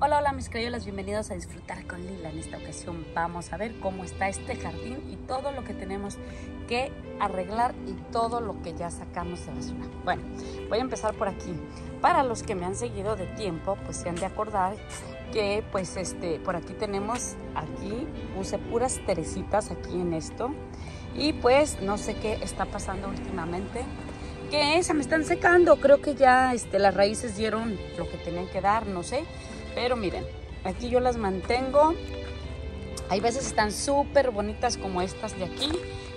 Hola, hola mis crayolas, bienvenidos a disfrutar con Lila. En esta ocasión vamos a ver cómo está este jardín y todo lo que tenemos que arreglar y todo lo que ya sacamos de basura. Bueno, voy a empezar por aquí. Para los que me han seguido de tiempo, pues se han de acordar que pues este, por aquí tenemos, aquí puse puras teresitas aquí en esto. Y pues no sé qué está pasando últimamente que se me están secando. Creo que ya este, las raíces dieron lo que tenían que dar, no sé. Pero miren, aquí yo las mantengo. Hay veces están súper bonitas como estas de aquí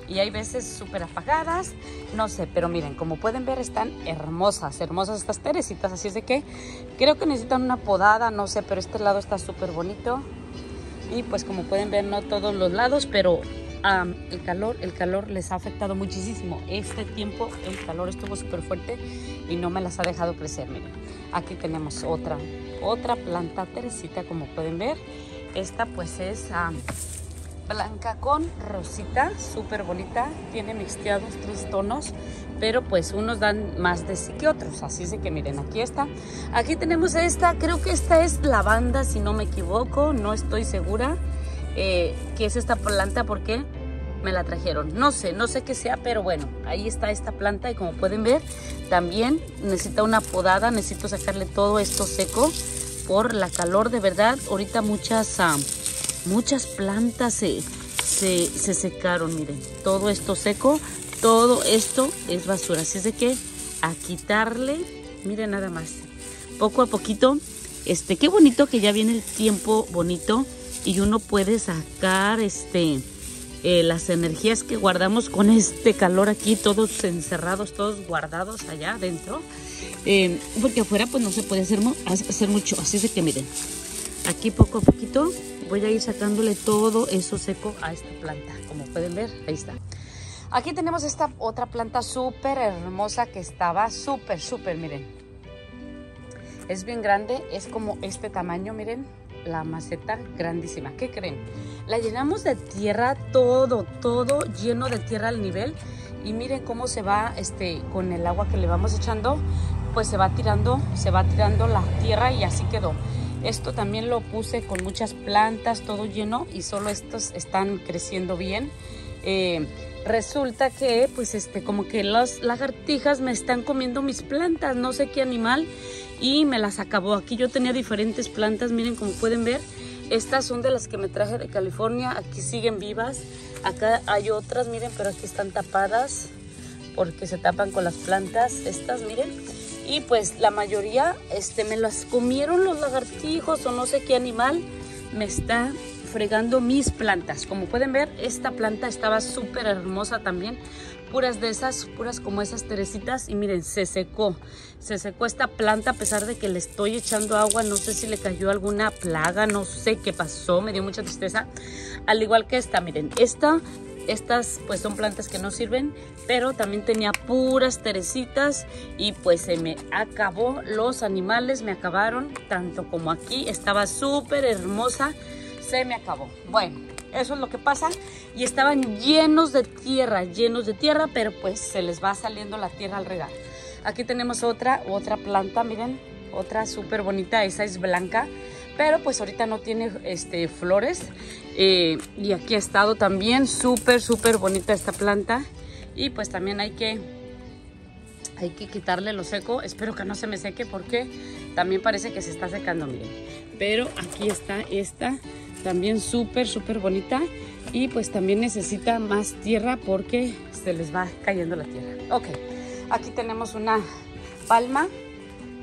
y hay veces súper apagadas, no sé, pero miren, como pueden ver están hermosas, hermosas estas teresitas, así es de que creo que necesitan una podada, no sé, pero este lado está súper bonito y pues como pueden ver no todos los lados, pero el calor, el calor les ha afectado muchísimo. Este tiempo el calor estuvo súper fuerte y no me las ha dejado crecer. Miren, aquí tenemos otra, otra planta teresita como pueden ver. Esta pues es blanca con rosita, súper bonita. Tiene mixteados tres tonos, pero pues unos dan más de sí que otros. Así es que miren, aquí está. Aquí tenemos esta, creo que esta es lavanda si no me equivoco, no estoy segura. Eh, qué es esta planta porque me la trajeron. No sé, no sé qué sea, pero bueno, ahí está esta planta y como pueden ver, también necesita una podada, necesito sacarle todo esto seco por la calor de verdad. Ahorita muchas, ah, muchas plantas se, se, se, secaron, miren, todo esto seco, todo esto es basura, así es de que a quitarle, miren nada más, poco a poquito, este, qué bonito que ya viene el tiempo bonito y uno puede sacar este eh, las energías que guardamos con este calor aquí, todos encerrados, todos guardados allá adentro, eh, porque afuera pues no se puede hacer, mucho, así de que miren, aquí poco a poquito voy a ir sacándole todo eso seco a esta planta, como pueden ver, ahí está. Aquí tenemos esta otra planta súper hermosa que estaba súper, súper, miren. Es bien grande, es como este tamaño, miren, la maceta grandísima. ¿Qué creen? La llenamos de tierra, todo, todo lleno de tierra al nivel. Y miren cómo se va este, con el agua que le vamos echando, pues se va tirando, se va tirando la tierra y así quedó. Esto también lo puse con muchas plantas, todo lleno y solo estos están creciendo bien. Eh, resulta que pues este como que las lagartijas me están comiendo mis plantas, no sé qué animal y me las acabó. Aquí yo tenía diferentes plantas, miren como pueden ver. Estas son de las que me traje de California, aquí siguen vivas. Acá hay otras, miren, pero aquí están tapadas porque se tapan con las plantas. Estas, miren. Y pues la mayoría este, me las comieron los lagartijos o no sé qué animal me está fregando mis plantas. Como pueden ver, esta planta estaba súper hermosa también. Puras de esas, puras como esas teresitas y miren, se secó, se secó esta planta a pesar de que le estoy echando agua, no sé si le cayó alguna plaga, no sé qué pasó, me dio mucha tristeza, al igual que esta, miren, esta, estas pues son plantas que no sirven, pero también tenía puras teresitas y pues se me acabó, los animales me acabaron, tanto como aquí, estaba súper hermosa, se me acabó, bueno, eso es lo que pasa. Y estaban llenos de tierra, llenos de tierra, pero pues se les va saliendo la tierra al regar. Aquí tenemos otra, otra planta, miren, otra súper bonita, esa es blanca, pero pues ahorita no tiene este, flores. Eh, y aquí ha estado también súper, súper bonita esta planta. Y pues también hay que, hay que quitarle lo seco. Espero que no se me seque porque también parece que se está secando, miren. Pero aquí está esta también súper, súper bonita. Y pues también necesita más tierra porque se les va cayendo la tierra. Ok, aquí tenemos una palma.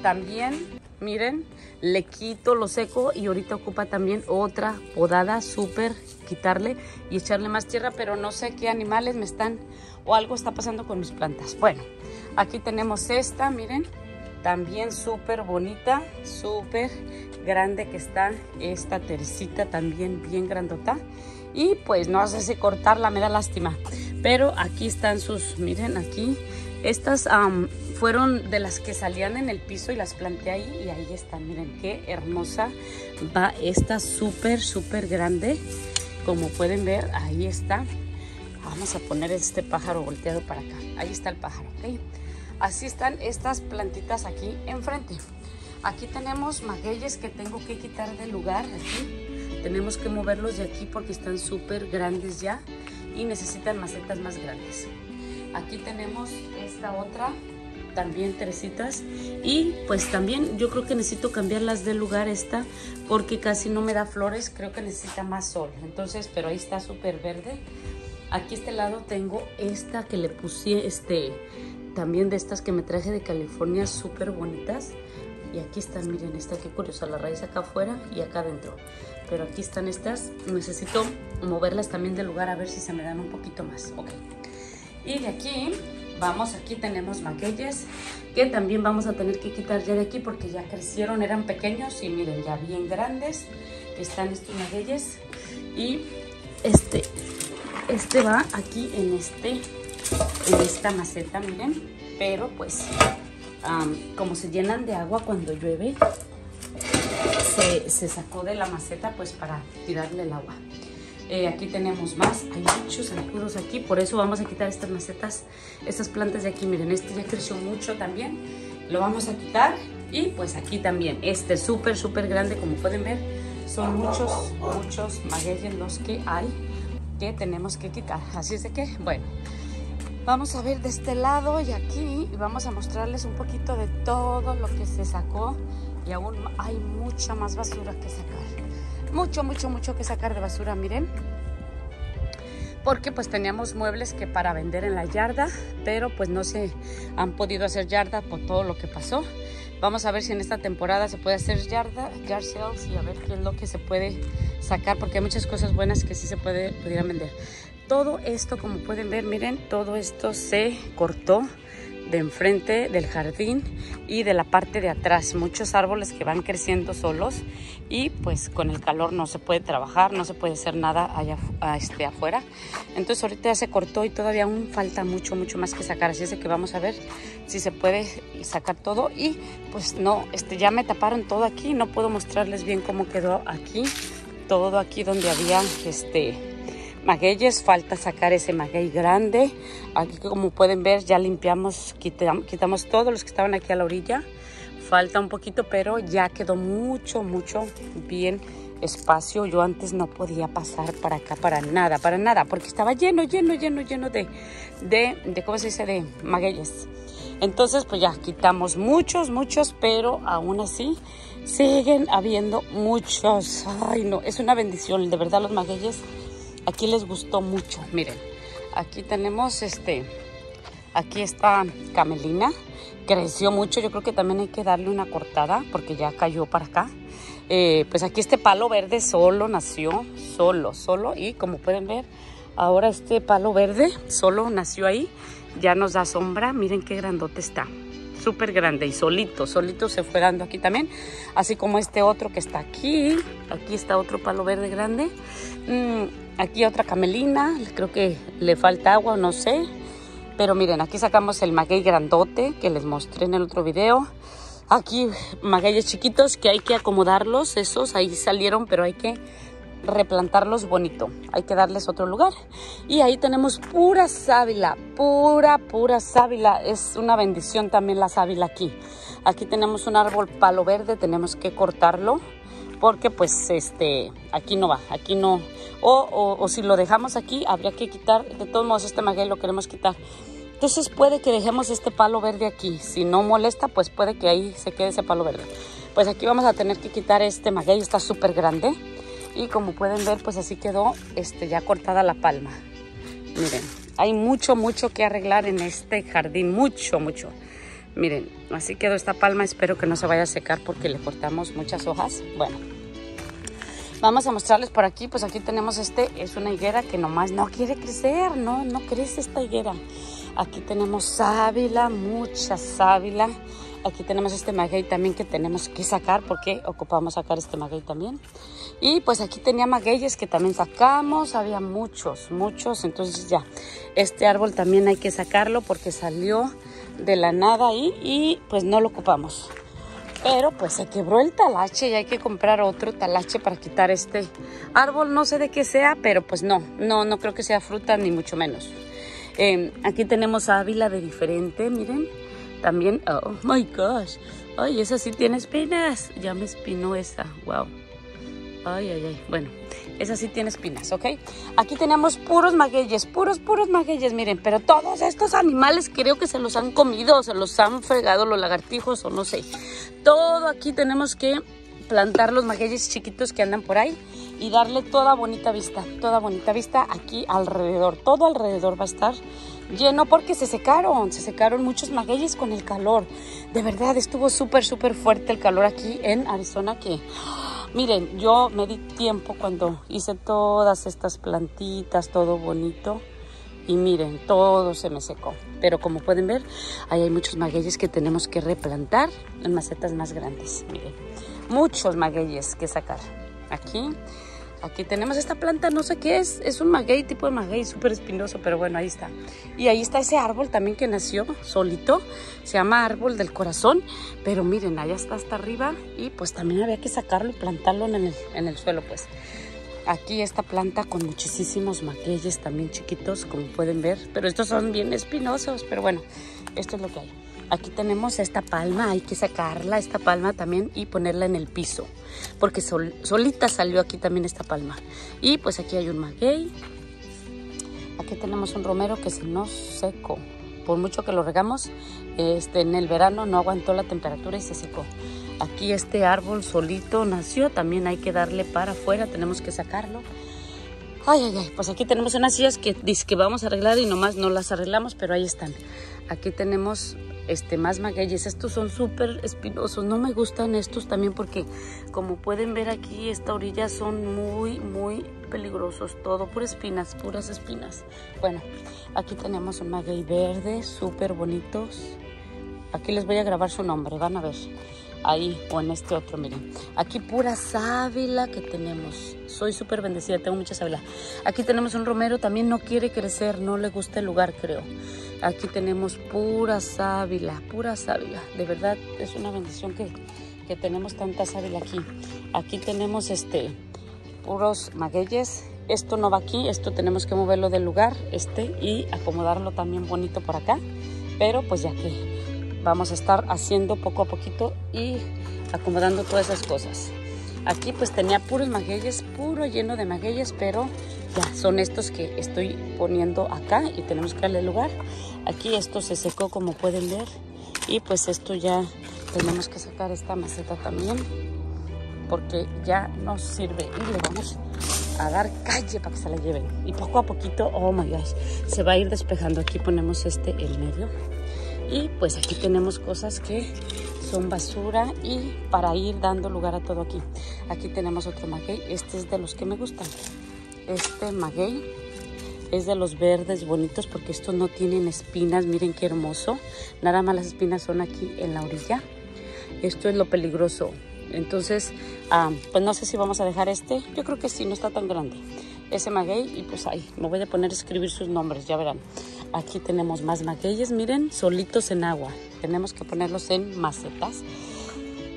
También, miren, le quito lo seco y ahorita ocupa también otra podada súper quitarle y echarle más tierra, pero no sé qué animales me están o algo está pasando con mis plantas. Bueno, aquí tenemos esta, miren, también súper bonita, súper grande que está esta tercita también bien grandota. Y pues no sé si cortarla, me da lástima. Pero aquí están sus, miren aquí. Estas fueron de las que salían en el piso y las planté ahí. Y ahí están, miren qué hermosa va esta súper, súper grande. Como pueden ver, ahí está. Vamos a poner este pájaro volteado para acá. Ahí está el pájaro, ¿ok? Así están estas plantitas aquí enfrente. Aquí tenemos magueyes que tengo que quitar del lugar. Aquí. Tenemos que moverlos de aquí porque están súper grandes ya y necesitan macetas más grandes. Aquí tenemos esta otra, también teresitas. Y pues también yo creo que necesito cambiarlas de lugar esta porque casi no me da flores. Creo que necesita más sol. Entonces, pero ahí está súper verde. Aquí este lado tengo esta que le puse, este, también de estas que me traje de California, súper bonitas. Y aquí están, miren, esta qué curiosa, la raíz acá afuera y acá adentro. Pero aquí están estas, necesito moverlas también del lugar a ver si se me dan un poquito más. Ok. Y de aquí, vamos, aquí tenemos maquilles que también vamos a tener que quitar ya de aquí porque ya crecieron, eran pequeños y miren, ya bien grandes están estos magueyes. Y este, este va aquí en este, en esta maceta, miren. Pero pues, como se llenan de agua cuando llueve, se, sacó de la maceta pues para tirarle el agua. Eh, aquí tenemos más, hay muchos zancudos aquí, por eso vamos a quitar estas macetas, estas plantas de aquí. Miren, este ya creció mucho también, lo vamos a quitar. Y pues aquí también, este súper, súper grande, como pueden ver, son muchos, muchos magueyes los que hay que tenemos que quitar. Así es de que, bueno, vamos a ver de este lado y aquí y vamos a mostrarles un poquito de todo lo que se sacó y aún hay mucha más basura que sacar. Mucho, mucho, mucho que sacar de basura, miren. Porque pues teníamos muebles que para vender en la yarda, pero pues no se han podido hacer yarda por todo lo que pasó. Vamos a ver si en esta temporada se puede hacer yarda, yard sales y a ver qué es lo que se puede sacar porque hay muchas cosas buenas que sí se puede, pudieran vender. Todo esto, como pueden ver, miren, todo esto se cortó de enfrente del jardín y de la parte de atrás. Muchos árboles que van creciendo solos y pues con el calor no se puede trabajar, no se puede hacer nada allá este, afuera. Entonces ahorita ya se cortó y todavía aún falta mucho, mucho más que sacar. Así es que vamos a ver si se puede sacar todo y pues no, este, ya me taparon todo aquí. No puedo mostrarles bien cómo quedó aquí. Todo aquí donde había este magueyes, falta sacar ese maguey grande. Aquí como pueden ver ya limpiamos, quitamos, quitamos todos los que estaban aquí a la orilla. Falta un poquito, pero ya quedó mucho, mucho bien espacio. Yo antes no podía pasar para acá para nada, para nada, porque estaba lleno, lleno, lleno, lleno de, de, de ¿cómo se dice? De magueyes. Entonces, pues ya quitamos muchos, muchos, pero aún así siguen habiendo muchos. Ay, no, es una bendición, de verdad los magueyes Aquí les gustó mucho, miren. Aquí tenemos este, aquí está camelina. Creció mucho, yo creo que también hay que darle una cortada porque ya cayó para acá. Eh, pues aquí este palo verde solo nació, solo, solo. Y como pueden ver, ahora este palo verde solo nació ahí. Ya nos da sombra, miren qué grandote está súper grande y solito, solito se fue dando aquí también, así como este otro que está aquí, aquí está otro palo verde grande, mm, aquí otra camelina, creo que le falta agua, no sé, pero miren, aquí sacamos el maguey grandote que les mostré en el otro video, aquí magueyes chiquitos que hay que acomodarlos, esos ahí salieron, pero hay que replantarlos bonito. Hay que darles otro lugar. Y ahí tenemos pura sábila, pura, pura sábila. Es una bendición también la sábila aquí. Aquí tenemos un árbol palo verde, tenemos que cortarlo porque pues este aquí no va, aquí no. O, o, si lo dejamos aquí, habría que quitar, de todos modos este maguey lo queremos quitar. Entonces puede que dejemos este palo verde aquí. Si no molesta, pues puede que ahí se quede ese palo verde. Pues aquí vamos a tener que quitar este maguey, está súper grande y como pueden ver pues así quedó este, ya cortada la palma. Miren, hay mucho, mucho que arreglar en este jardín, mucho, mucho. Miren, así quedó esta palma, espero que no se vaya a secar porque le cortamos muchas hojas. Bueno, vamos a mostrarles por aquí, pues aquí tenemos este, es una higuera que nomás no quiere crecer, no, no crece esta higuera. Aquí tenemos sábila, mucha sábila. Aquí tenemos este maguey también que tenemos que sacar porque ocupamos sacar este maguey también. Y pues aquí tenía magueyes que también sacamos, había muchos, muchos. Entonces ya, este árbol también hay que sacarlo porque salió de la nada ahí y pues no lo ocupamos. Pero pues se quebró el talache y hay que comprar otro talache para quitar este árbol. No sé de qué sea, pero pues no, no, no creo que sea fruta ni mucho menos. Em, aquí tenemos ávila de diferente, miren también, oh my gosh, Ay, esa sí tiene espinas. Ya me espinó esa. Wow. Ay, ay, ay. Bueno, esa sí tiene espinas, ¿ok? Aquí tenemos puros magueyes, puros, puros magueyes, miren. Pero todos estos animales creo que se los han comido, se los han fregado los lagartijos o no sé. Todo aquí tenemos que plantar los magueyes chiquitos que andan por ahí y darle toda bonita vista, toda bonita vista aquí alrededor. Todo alrededor va a estar lleno porque se secaron, se secaron muchos magueyes con el calor. De verdad estuvo súper, súper fuerte el calor aquí en Arizona que... Miren, yo me di tiempo cuando hice todas estas plantitas, todo bonito. Y miren, todo se me secó. Pero como pueden ver, ahí hay muchos magueyes que tenemos que replantar en macetas más grandes. Miren, muchos magueyes que sacar. Aquí Aquí tenemos esta planta, no sé qué es, es un maguey, tipo de maguey, súper espinoso, pero bueno, ahí está. Y ahí está ese árbol también que nació solito, se llama árbol del corazón, pero miren, allá está hasta arriba y pues también había que sacarlo y plantarlo en el, suelo, pues. Aquí esta planta con muchísimos magueyes también chiquitos, como pueden ver, pero estos son bien espinosos, pero bueno, esto es lo que hay. Aquí tenemos esta palma, hay que sacarla, esta palma también y ponerla en el piso, porque solita salió aquí también esta palma. Y pues aquí hay un maguey, aquí tenemos un romero que se nos secó. Por mucho que lo regamos, este, en el verano no aguantó la temperatura y se secó. Aquí este árbol solito nació, también hay que darle para afuera, tenemos que sacarlo. Ay, ay, ay, pues aquí tenemos unas sillas que dice que vamos a arreglar y nomás no las arreglamos, pero ahí están. Aquí tenemos este, más magueyes. Estos son súper espinosos. No me gustan estos también porque como pueden ver aquí, esta orilla son muy, muy peligrosos. Todo, puras espinas, puras espinas. Bueno, aquí tenemos un maguey verde, súper bonitos. Aquí les voy a grabar su nombre, van a ver. Ahí o en este otro, miren. Aquí pura sábila que tenemos. Soy súper bendecida, tengo mucha sábila. Aquí tenemos un romero, también no quiere crecer, no le gusta el lugar, creo. Aquí tenemos pura sábila, pura sábila. De verdad es una bendición que, que tenemos tanta sábila aquí. Aquí tenemos este puros magueyes. Esto no va aquí, esto tenemos que moverlo del lugar este y acomodarlo también bonito por acá. Pero pues ya que vamos a estar haciendo poco a poquito y acomodando todas esas cosas. Aquí pues tenía puros magueyes, puro lleno de magueyes, pero ya son estos que estoy poniendo acá y tenemos que darle lugar. Aquí esto se secó como pueden ver y pues esto ya tenemos que sacar esta maceta también porque ya no sirve y le vamos a dar calle para que se la lleven y poco a poquito, oh my gosh, se va a ir despejando. Aquí ponemos este en medio y pues aquí tenemos cosas que son basura y para ir dando lugar a todo aquí. Aquí tenemos otro maguey, este es de los que me gustan. Este maguey es de los verdes bonitos porque estos no tienen espinas, miren qué hermoso. Nada más las espinas son aquí en la orilla. Esto es lo peligroso. Entonces, ah, pues no sé si vamos a dejar este. Yo creo que sí, no está tan grande. Ese maguey y pues ahí, me voy a poner a escribir sus nombres, ya verán. Aquí tenemos más magueyes, miren, solitos en agua. Tenemos que ponerlos en macetas.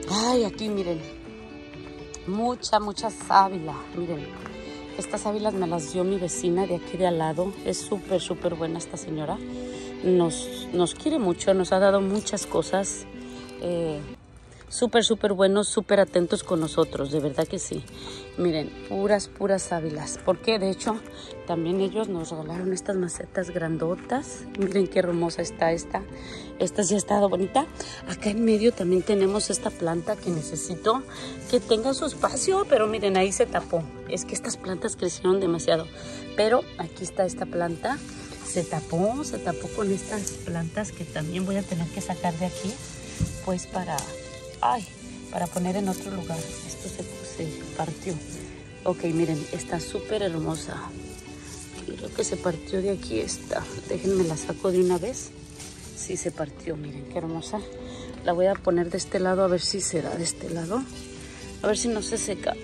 Ay, aquí miren, mucha, mucha sábila, miren. Estas sábilas me las dio mi vecina de aquí de al lado. Es súper, súper buena esta señora. Nos, nos quiere mucho, nos ha dado muchas cosas. Eh, súper, súper buenos, súper atentos con nosotros, de verdad que sí. Miren, puras, puras sábilas. Porque de hecho, también ellos nos regalaron estas macetas grandotas. Miren qué hermosa está esta. Esta sí ha estado bonita. Acá en medio también tenemos esta planta que necesito que tenga su espacio. Pero miren, ahí se tapó. Es que estas plantas crecieron demasiado. Pero aquí está esta planta. Se tapó, se tapó con estas plantas que también voy a tener que sacar de aquí. Pues para ay, para poner en otro lugar. Esto se, partió. Ok, miren, está súper hermosa. Creo que se partió de aquí esta. Déjenme la saco de una vez. Sí, se partió, miren qué hermosa. La voy a poner de este lado a ver si se da de este lado. A ver si no se seca.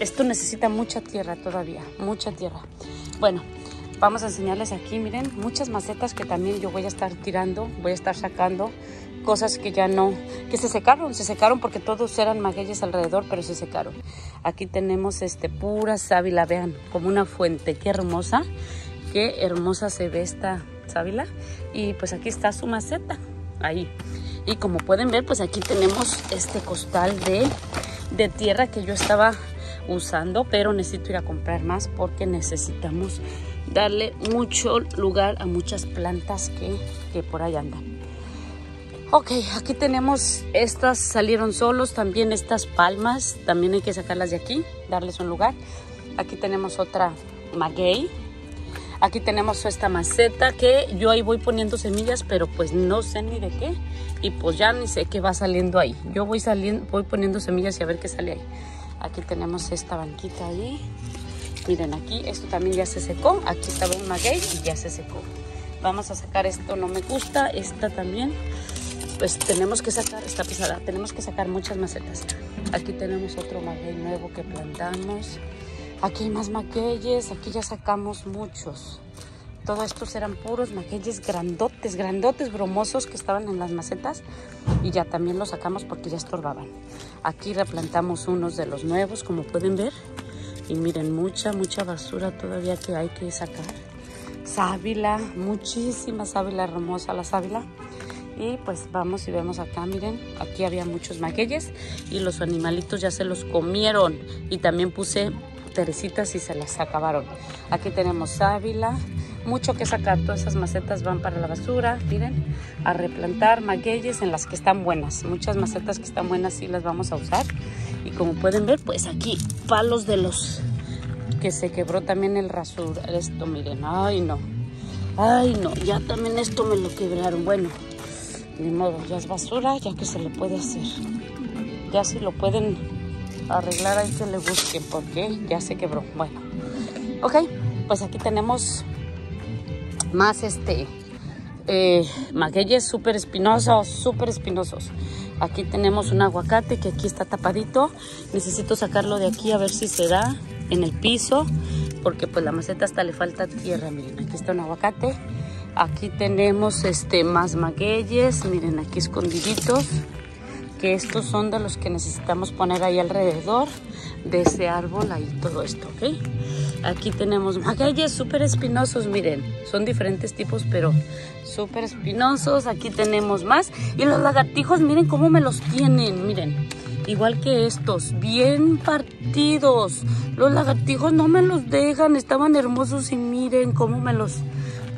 Esto necesita mucha tierra todavía, mucha tierra. Bueno, vamos a enseñarles aquí, miren, muchas macetas que también yo voy a estar tirando, voy a estar sacando cosas que ya no, que se secaron, se secaron porque todos eran magueyes alrededor, pero se secaron. Aquí tenemos este pura sábila, vean, como una fuente, qué hermosa, qué hermosa se ve esta sábila. Y pues aquí está su maceta, ahí. Y como pueden ver, pues aquí tenemos este costal de, de tierra que yo estaba usando, pero necesito ir a comprar más porque necesitamos darle mucho lugar a muchas plantas que, que por ahí andan. Ok, aquí tenemos estas, salieron solos, también estas palmas, también hay que sacarlas de aquí, darles un lugar. Aquí tenemos otra maguey. Aquí tenemos esta maceta que yo ahí voy poniendo semillas, pero pues no sé ni de qué. Y pues ya ni sé qué va saliendo ahí. Yo voy saliendo, voy poniendo semillas y a ver qué sale ahí. Aquí tenemos esta banquita ahí. Miren aquí, esto también ya se secó. Aquí estaba un maguey y ya se secó. Vamos a sacar esto, no me gusta. Esta también. Pues tenemos que sacar, esta pesada, tenemos que sacar muchas macetas. Aquí tenemos otro maguey nuevo que plantamos. Aquí hay más magueyes, aquí ya sacamos muchos. Todos estos eran puros magueyes grandotes, grandotes, bromosos que estaban en las macetas. Y ya también los sacamos porque ya estorbaban. Aquí replantamos unos de los nuevos, como pueden ver. Y miren, mucha, mucha basura todavía que hay que sacar. Sábila, muchísima sábila hermosa la sábila. Y pues vamos y vemos acá, miren, aquí había muchos magueyes y los animalitos ya se los comieron. Y también puse teresitas y se las acabaron. Aquí tenemos sábila, mucho que sacar, todas esas macetas van para la basura, miren, a replantar magueyes en las que están buenas. Muchas macetas que están buenas sí las vamos a usar. Y como pueden ver, pues aquí palos de los que se quebró también el rasur. Esto, miren, ay no, ay no, ya también esto me lo quebraron. Bueno, ni modo, ya es basura, ya que se le puede hacer. Ya si lo pueden arreglar ahí que le busquen porque ya se quebró. Bueno, ok, pues aquí tenemos más este eh, magueyes súper espinosos, súper espinosos. Aquí tenemos un aguacate que aquí está tapadito. Necesito sacarlo de aquí a ver si se da en el piso porque pues la maceta hasta le falta tierra. Miren, aquí está un aguacate. Aquí tenemos este más magueyes, miren aquí escondiditos que estos son de los que necesitamos poner ahí alrededor de ese árbol, ahí todo esto, ¿ok? Aquí tenemos magueyes súper espinosos, miren, son diferentes tipos, pero súper espinosos. Aquí tenemos más. Y los lagartijos, miren cómo me los tienen, miren. Igual que estos, bien partidos. Los lagartijos no me los dejan, estaban hermosos y miren cómo me los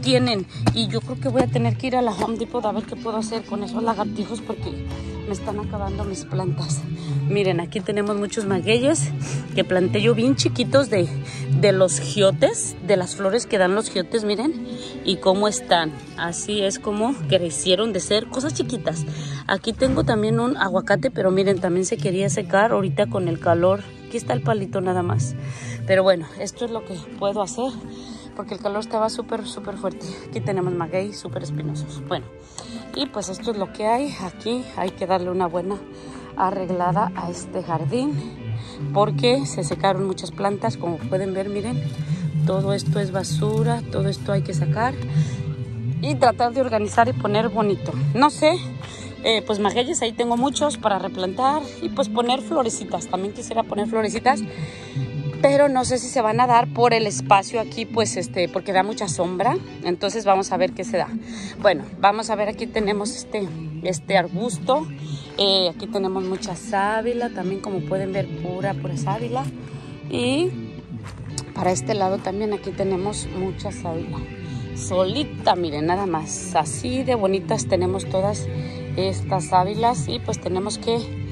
tienen. Y yo creo que voy a tener que ir a la Home Depot a ver qué puedo hacer con esos lagartijos porque me están acabando mis plantas. Miren, aquí tenemos muchos magueyes que planté yo bien chiquitos de, de los giotes, de las flores que dan los giotes, miren. Y cómo están. Así es como crecieron de ser cosas chiquitas. Aquí tengo también un aguacate, pero miren, también se quería secar ahorita con el calor. Aquí está el palito nada más. Pero bueno, esto es lo que puedo hacer porque el calor estaba súper, súper fuerte. Aquí tenemos maguey súper espinosos. Bueno, y pues esto es lo que hay. Aquí hay que darle una buena arreglada a este jardín porque se secaron muchas plantas. Como pueden ver, miren, todo esto es basura, todo esto hay que sacar y tratar de organizar y poner bonito. No sé, eh, pues magueyes ahí tengo muchos para replantar y pues poner florecitas. También quisiera poner florecitas pero no sé si se van a dar por el espacio aquí, pues este, porque da mucha sombra, entonces vamos a ver qué se da. Bueno, vamos a ver, aquí tenemos este, este arbusto, eh, aquí tenemos mucha sábila, también como pueden ver, pura, pura sábila, y para este lado también aquí tenemos mucha sábila, solita, miren, nada más, así de bonitas tenemos todas estas sábilas y pues tenemos que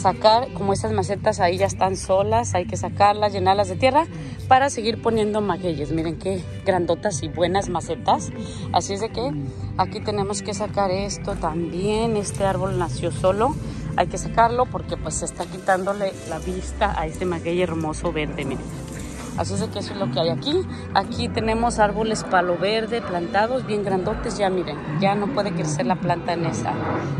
sacar, como estas macetas ahí ya están solas, hay que sacarlas, llenarlas de tierra para seguir poniendo magueyes. Miren qué grandotas y buenas macetas. Así es de que aquí tenemos que sacar esto también. Este árbol nació solo. Hay que sacarlo porque pues se está quitándole la vista a este maguey hermoso verde. Miren. Así es que eso es lo que hay aquí. Aquí tenemos árboles palo verde plantados, bien grandotes. Ya miren, ya no puede crecer la planta en esa,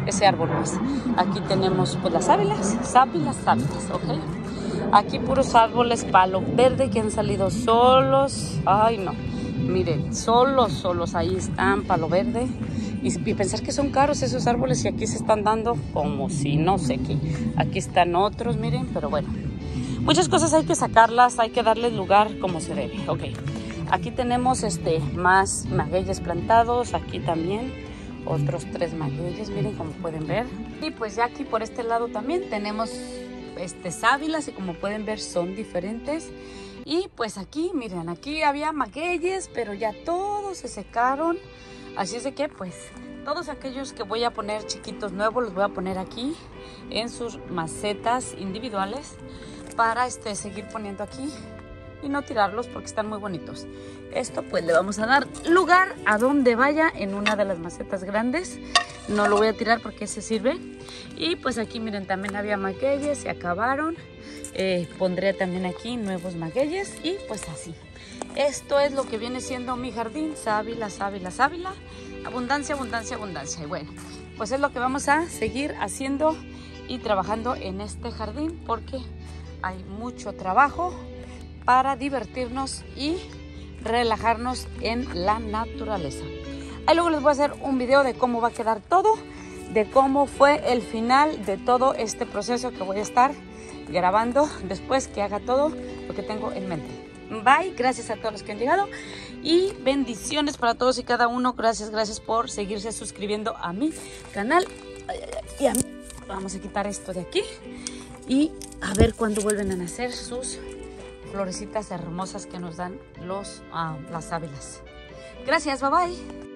ese árbol más. Aquí tenemos pues las sábilas, sábilas, sábilas, ¿ok? Aquí puros árboles palo verde que han salido solos. Ay, no. Miren, solos, solos. Ahí están, palo verde. Y, y, pensar que son caros esos árboles y aquí se están dando como si no sé qué. Aquí están otros, miren, pero bueno. Muchas cosas hay que sacarlas, hay que darles lugar como se debe. Ok, aquí tenemos este, más magueyes plantados, aquí también otros tres magueyes, miren como pueden ver. Y pues ya aquí por este lado también tenemos este sábilas y como pueden ver son diferentes. Y pues aquí, miren, aquí había magueyes, pero ya todos se secaron. Así es de que pues todos aquellos que voy a poner chiquitos nuevos los voy a poner aquí en sus macetas individuales para este, seguir poniendo aquí y no tirarlos porque están muy bonitos. Esto pues le vamos a dar lugar a donde vaya en una de las macetas grandes. No lo voy a tirar porque ese sirve. Y pues aquí miren también había magueyes, se acabaron. Eh, pondré también aquí nuevos magueyes y pues así. Esto es lo que viene siendo mi jardín, sábila, sábila, sábila. Abundancia, abundancia, abundancia. Y bueno, pues es lo que vamos a seguir haciendo y trabajando en este jardín porque hay mucho trabajo para divertirnos y relajarnos en la naturaleza. Ahí luego les voy a hacer un video de cómo va a quedar todo, de cómo fue el final de todo este proceso que voy a estar grabando después que haga todo lo que tengo en mente. Bye, gracias a todos los que han llegado y bendiciones para todos y cada uno. Gracias, gracias por seguirse suscribiendo a mi canal. Y a mí. Vamos a quitar esto de aquí y a ver cuándo vuelven a nacer sus florecitas hermosas que nos dan los, ah, las ávilas. Gracias, bye bye.